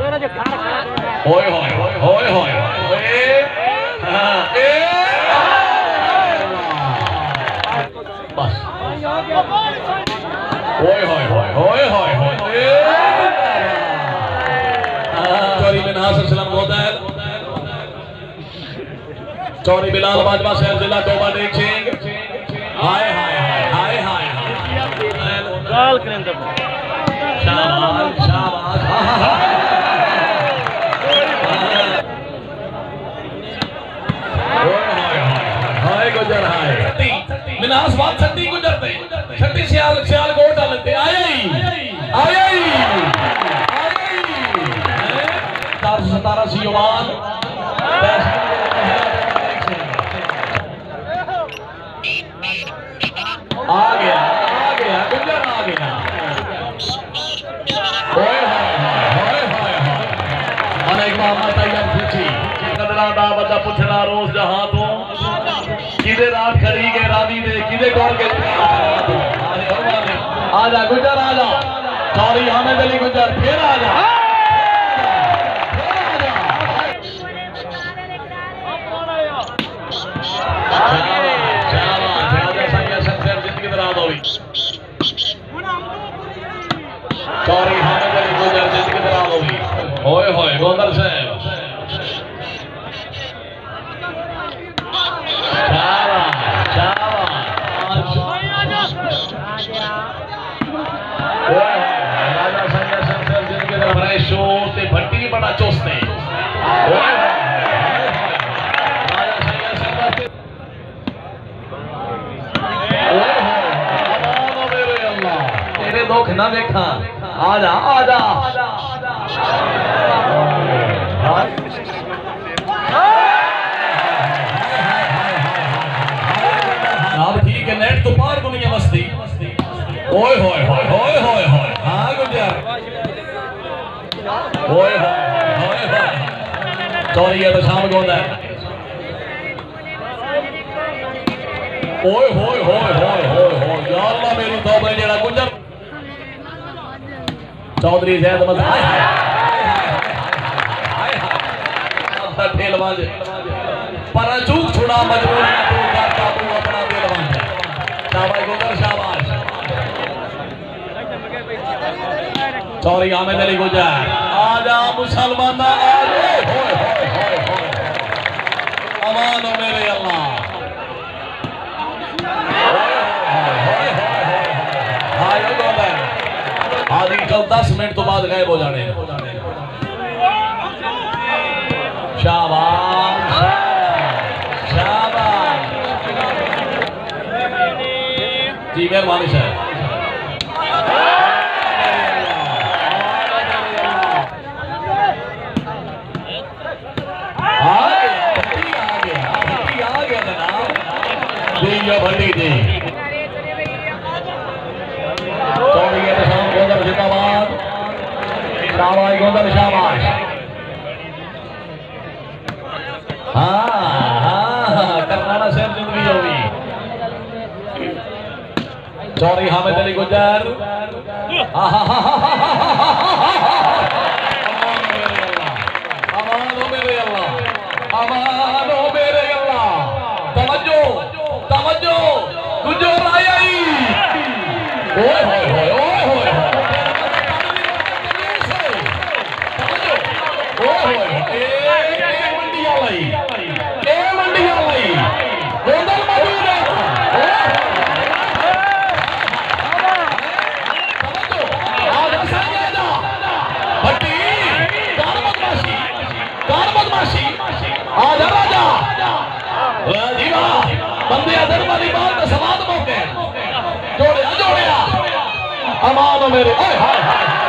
ہوئے ہوئے ہوئے ہوئے ہوئے بس ہوئے ہوئے ہوئے ہوئے ہوئے ہوئے چوری بن حاصل سلام ہوتا ہے چوری بلال باجبہ شہر ضلع توبہ دیکھ چینگ ہائے ہائے ہائے ہائے ہائے ہائے شاباش شاباش ہاں ہاں ہاں ہائے گجر ہائے مناس بات چھتی گجر دے چھتی سیال سیال گوٹ ڈالتے آئے ہی۔ آئے ہی۔ آئے ہی۔ دار ستارہ سیوان دے رات کھڑی گئے راوی دے کدے کور کے؟ آجا گجر آجا سوری حامد علی گجر، پھر آجا سوری دکھ نہ دیکھا آجا آجا اب ٹھیک ہے، نیٹ تو پار دنیا مستی۔ اوئے ہوئے ہوئے ہوئے ہوئے ہوئے۔ ہاں گجر اوئے، ہوئے ہوئے ہوئے۔ چوری ہے تو شام گوندا ہے۔ اوئے، ہوئے ہوئے ہوئے ہوئے ہوئے۔ یا اللہ میری توبہ جڑا گجر چودھری زید مز ہائے ہائے ہائے ہائے ٹھیل مانج پر چوک چھڑا مجبوری تو کرتا تو اپنا دل مانج شاباش گجر شاباش. چوری آمد علی گجر آجا مسلمان آجا. ہوئے ہوئے ہوئے ہوئے. امان میرے اللہ. آدھی کل دس منٹ تو بعد غائب ہو جانے شاباش شاباش جی مہربانی صاحب بھٹی دی چوڑی ہے شام گوندر زندہ باد شاباش گوندر شاباش ہاں ہاں کرنانا شہر زندگی ہوگی چوری حامد علی گجر امان ہو میرے اللہ امان ہو میرے اللہ توجہ توجہ بندے ادھر والی بات کا سواد موقع جوڑیا جوڑیا امان میرے۔ اوئے۔ ہائے ہائے